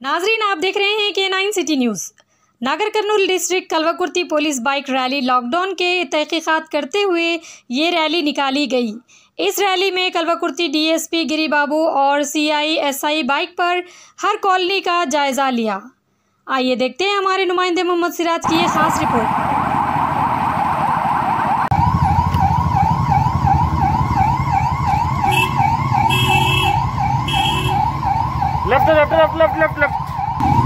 नाजरीन, आप देख रहे हैं के nine city news Nagar Kurnool district Kalwakurthy police bike rally lockdown के तहकीक़ात करते हुए ये रैली निकाली गई। इस रैली में कलवाकुर्ती डीएसपी गिरी बाबू और सीआईएसआई बाइक पर हर कॉलोनी का जायज़ा लिया। आइए देखते हैं हमारे नुमाइंदे मोहम्मद सिराज की ये खास report. Left left left left left left